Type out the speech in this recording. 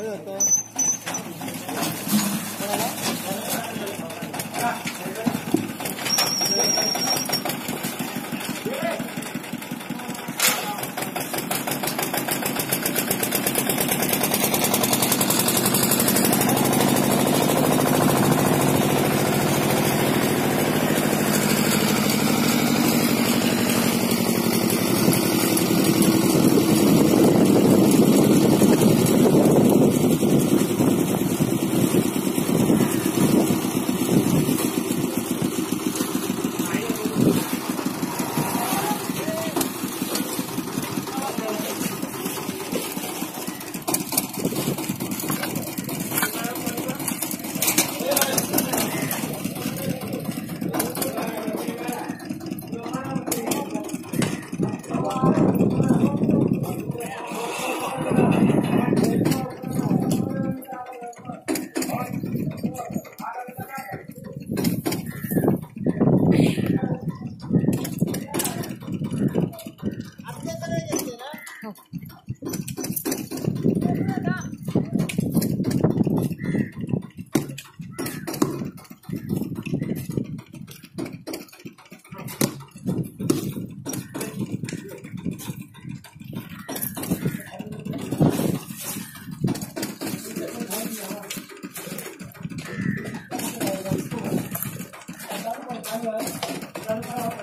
没有灯。Oh. 拿出来拿出来了